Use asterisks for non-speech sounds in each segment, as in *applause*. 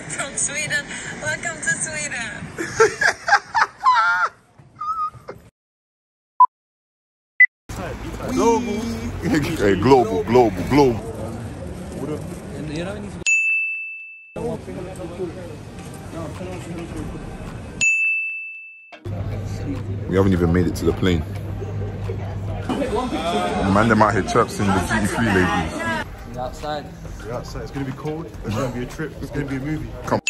*laughs* from Sweden. Welcome to Sweden. hey, eh, global, global, global. We haven't even made it to the plane. Man, them out here chirping the duty free ladies. Outside. We're outside. It's gonna be cold. It's gonna be a trip. It's gonna be a movie. Come,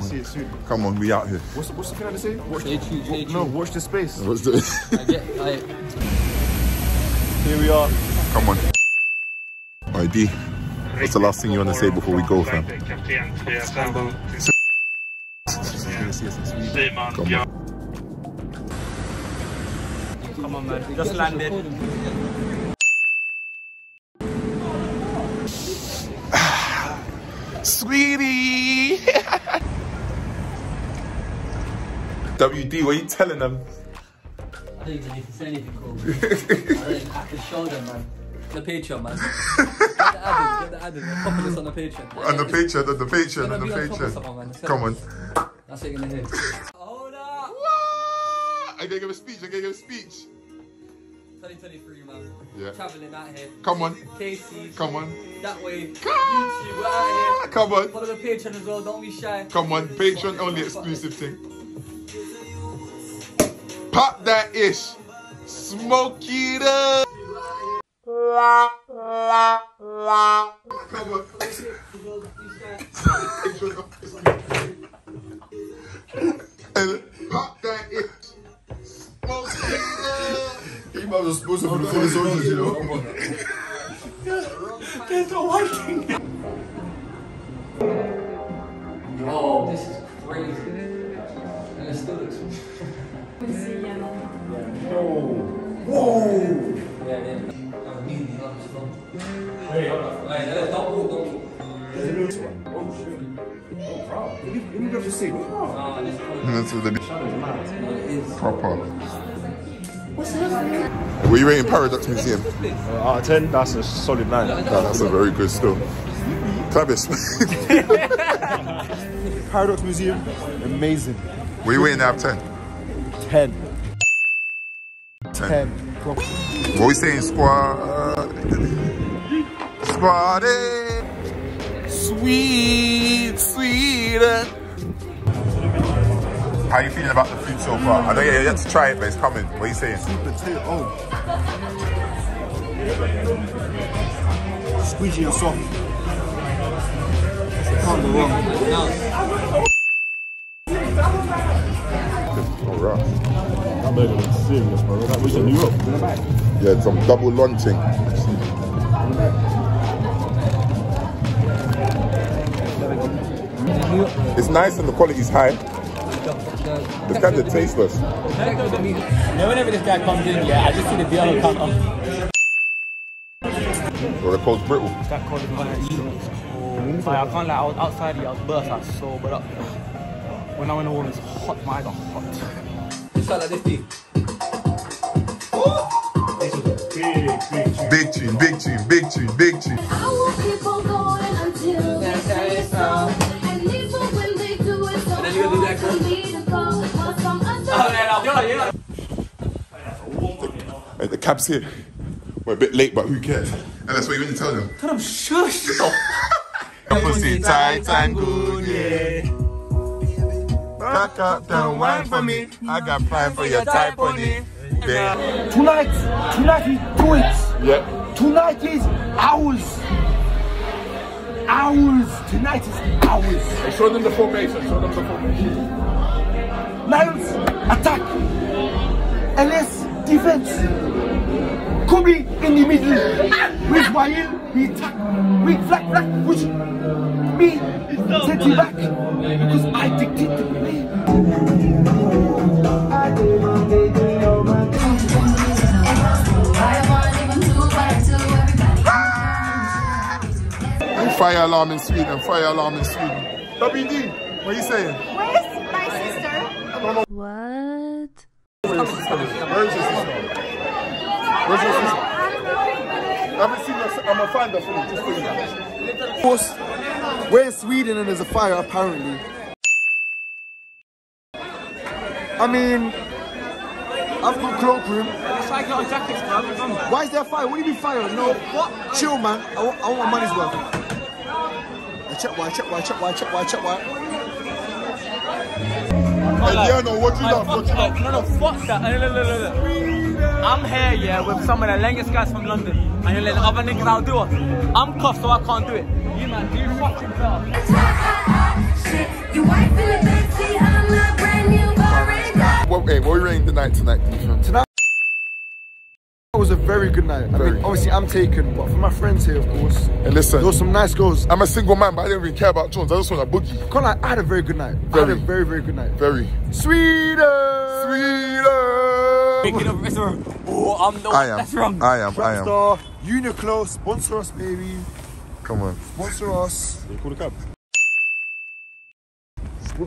See it soon. come on, we out here. What's what's the thing I say? Watch Stay tuned, stay No, watch the space. What's this? I get, I, Here we are. Come on. ID. What's the last thing you want to say before we go, fam? Come on. Come on, man. Just landed. Sweetie! *laughs* WD, what are you telling them? I *laughs* don't even need to say anything cool. I, I can show them, man. The Patreon, man. Get the added, get the added. Copy this on the Patreon. On the Patreon, on the Patreon, on the be on top of someone, Patreon. Come on. gonna- That's what you're gonna hear. Hold up! I gotta give a speech, I gotta give a speech. 2023, man. Yeah. Traveling out here. Come on, Casey. come on. That way. YouTube, we're out here. Come on, Follow the Patreon as well, don't be shy. come on. Patreon only exclusive thing. Pop that ish. Smoke it up. Come on. *laughs* and up. He might as well for the full soldiers, you know. Oh, this is crazy. And it still looks. Whoa! Yeah, yeah. I'm really not strong. Hey, hold on. Hey, no, don't move, don't move. Oh, let me go to see. This one That's what they is. proper. Were you rating Paradox Museum? Uh, out of ten, that's a solid nine. No, that's a very good still. Travis, *laughs* Paradox Museum, amazing. were you rating out of 10? Ten. 10. Ten. What we saying, squad? Squad. Sweet, sweet. How are you feeling about the food so far? I know you yet to try it, but it's coming. What are you saying? Potato. Oh. Squeegee and soft. Can't go wrong. Oh, rough. That burger looks serious, bro. That was in New York. Yeah, some double launching. It's nice and the quality's high. It's kind of tasteless. Yeah, whenever this guy comes in, yeah, I just see the deal on the counter. Or the cold brittle. That called it fire. Fire, I can't lie, I was outside here, I was burst, I was so but up. When I went home, it's hot, my eyes are hot. It's like this deep. Big tune, big tune, big tune, big tune. Cab's here. We're a bit late, but who cares? And that's what you to tell them. Tell them, shush! *laughs* Pussy tight and good, yeah. Cock up, down, wine for me. I got prime for your type on it. Yeah. Tonight, tonight we do it. Yeah. Tonight is ours. Ours. Tonight is ours. Show them the formation. Show them the formation. Niles, attack. LS, defense. Kobi in the middle. With Wail, we attack. With flag, flag, push. Me, set it back. Because I dictate the play. I wanna even do what I do, everybody. Fire alarm in Sweden. Fire alarm in Sweden. WD, what are you saying? Where's my sister? What? Where is your sister? Where's your sister? I haven't seen her. I'm gonna find her for you. Just for you. Boss, We're in Sweden and there's a fire apparently. I mean, I've got cloakroom. Let's try to get our jackets, bro. Come on. Why is there fire? What do you mean fire? No, what? Chill, man. I want, I want my money's worth. I check why, check why, check why, check why, check why. Ediano, what you love? What you love? No, no, fuck that. Look, look, look, look. I'm here, yeah, with some of the youngest guys from London. And you're letting other niggas out do it. I'm cuffed, so I can't do it. You, man, do you fucking better. Your wife in the I'm a brand new Ferrari. What, hey, what we rating the night tonight? Tonight was a very good night. I mean, obviously I'm taken, but for my friends here, of course, Hey, listen, there was some nice girls. I'm a single man, but I didn't really care about Jones. I just want a boogie. Can't lie, I had a very good night. I had a Very. very, very good night. Very. Sweden! Sweden! Picking up restaurant. Oh, I'm the I am. That's wrong. I am. I am. Star, Uniqlo, sponsor us, baby. Come on. Sponsor us. You call the cab?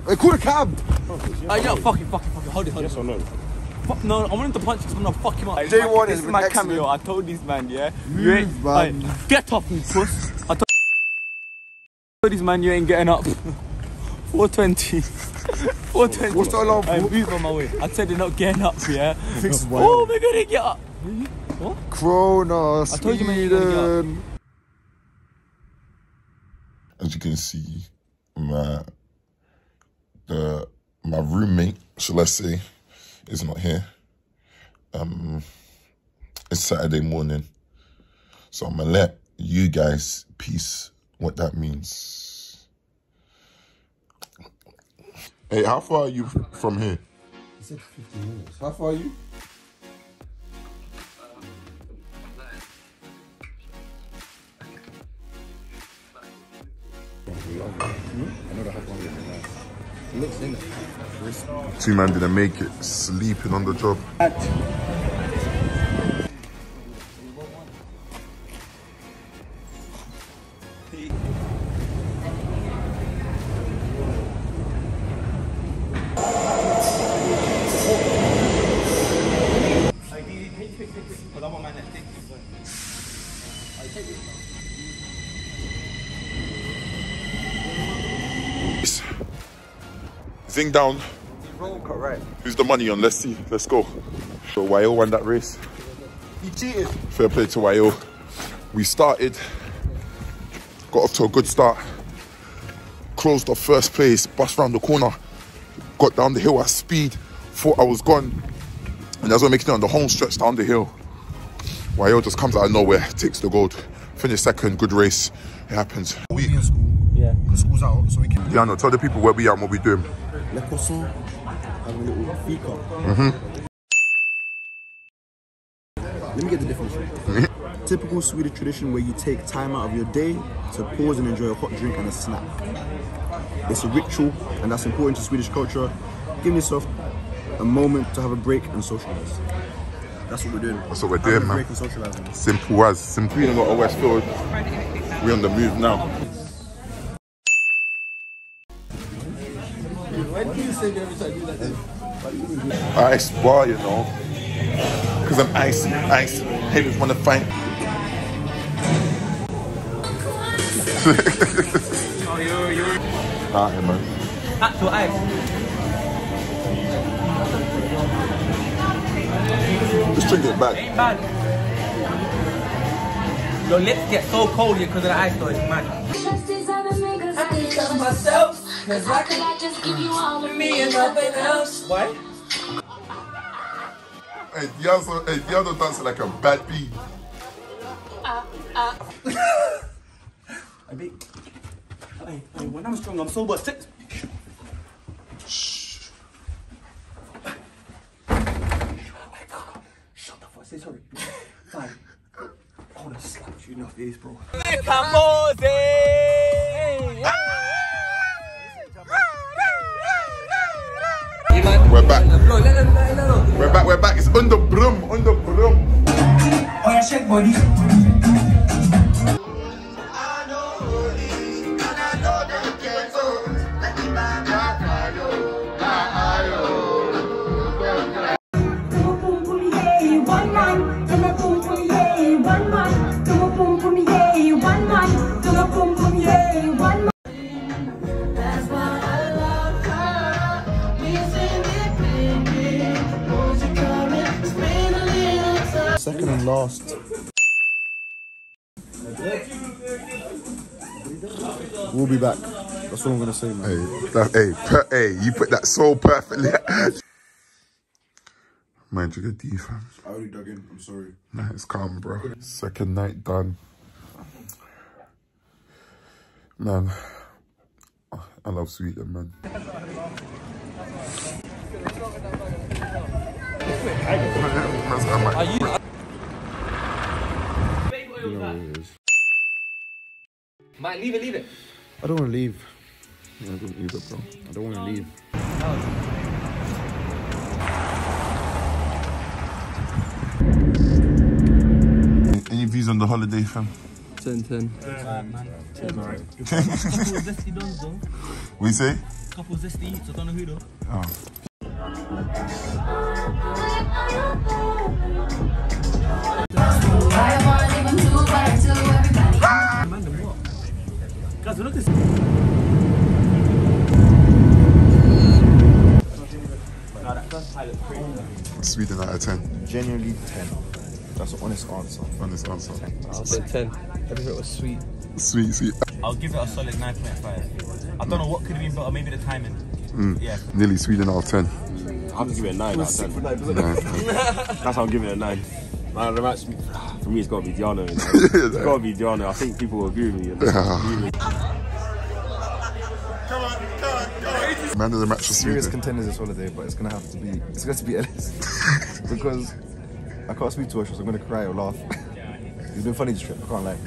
Hey, call a cab. Uh, you know, fucking, fucking, fucking. Hold it, hold it. Yes or no? Fuck, no, I wanted to punch this, I'm gonna fuck him up. Day one this is is my excellent. cameo. I told this man, yeah. Move, you ain't, man. Aye, get off me, puss. I told this man you ain't getting up. *laughs* 420. *laughs* 420. What's the alarm I for? move on my way. I said they're not getting up, yeah. *laughs* Fix my oh, we're gonna get up. What? Kronos, I told you, man, you're gonna get up. As you can see, my the my roommate, shall I say, is not here. Um, it's Saturday morning, so I'm gonna let you guys piece what that means. Hey, how far are you from here? 15 minutes How far are you? Two man didn't make it, sleeping on the job. Zing down. Who's the money on? Let's see. Let's go. So Wayo won that race. He cheated. Fair play to Wayo. We started, got off to a good start. Closed off first place, bust round the corner, got down the hill at speed, thought I was gone. And as we're making it on the home stretch down the hill, Wayo just comes out of nowhere, takes the gold. Finished second, good race. It happens. We, in school. Yeah. The school's out, so we can. Diano, tell the people where we are and what we're doing. Le Poisson, have a little fika. Mm-hmm. Let me get the definition. *laughs* Typical Swedish tradition where you take time out of your day to pause and enjoy a hot drink and a snack. It's a ritual, and that's important to Swedish culture. Give yourself a moment to have a break and socialize. That's what we're doing. That's what we're Having doing, a man. break and socializing. Simple as. Simple. We got a Westfield. We're on the move now. Ice bar, you know. Because I'm icy, icy. Haters want to fight. Oh, you're, you're Nah, yeah, man. actual ice. Just drink it back. Ain't bad. Your lips get so cold here because of the ice, though. It's mad. myself, cause I could I just give you all of me and nothing else. What? Hey, Diazo, hey, Diazo dancing like a bad bee. I be. Hey, hey, when I'm strong, I'm sober. Sit. Shut the fuck. Say sorry. Fine. I would have slapped you in the face, bro. We're body. second and last We'll be back. That's all I'm gonna say, man. Hey, that, hey, per, hey, you put that so perfectly. *laughs* Mind you, good defense. I already dug in. I'm sorry. Nah, it's calm, bro. Second night done. Man, I love Sweden, man. My- Are you? You know what it is. Mate, leave it, leave it. I don't want to leave. I don't either, bro. I don't want to leave. Any views on the holiday, fam? 10 10. zesty dons though. What you say? Couple zesty eats. I don't know who though. Oh. Guys, look at this. Nah, that first pilot. Sweden out of 10. Genuinely 10. That's an honest answer. Honest answer. I'll say 10. Everything was sweet. Sweet, sweet. I'll give it a solid 9.5. I don't know what could have been better, maybe the timing. Mm. Yeah. Nearly Sweden out of 10. I have to give it a 9 out of 10. Yeah. *laughs* That's how I'm giving it a 9. Man, the match, *sighs* for me, it's got to be Diana. You know? it's got to be Diana. I think people will agree with me. *laughs* Man of the match for Serious Sweden. contenders this holiday, but it's gonna have to be. It's going to be Ellis *laughs* because I can't speak to her, so I'm gonna cry or laugh. *laughs* It's been funny this trip. I can't lie.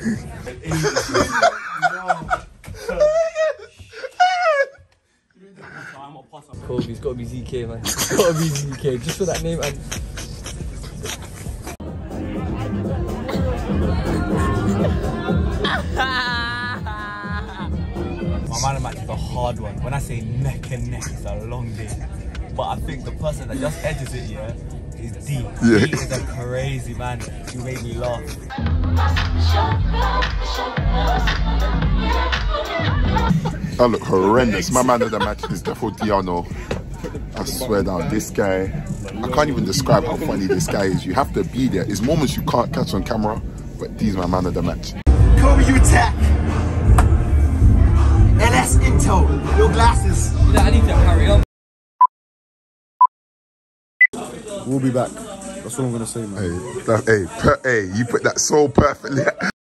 Kobi's gotta be ZK, man. It's gotta be ZK. Just for that name, man. Hard one. When I say neck and neck, it's a long day. But I think the person that just edges it, yeah, is D. Yeah. D is a crazy man. You made me laugh. I look horrendous. My man of the match is definitely Diano. I swear down, this guy, I can't even describe how funny this guy is. You have to be there. It's moments you can't catch on camera, but he's my man of the match. Kobi, you attack. LS Intel, your glasses. Yeah, I need to carry on. We'll be back. That's all I'm gonna say, man. Hey, that, hey, per, hey, you put that so perfectly. *laughs*